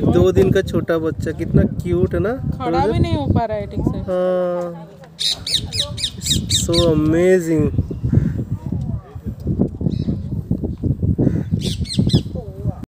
कि दो दिन का छोटा बच्चा कितना क्यूट है ना। खड़ा भी नहीं हो पा रहा है ठीक से। हाँ। So amazing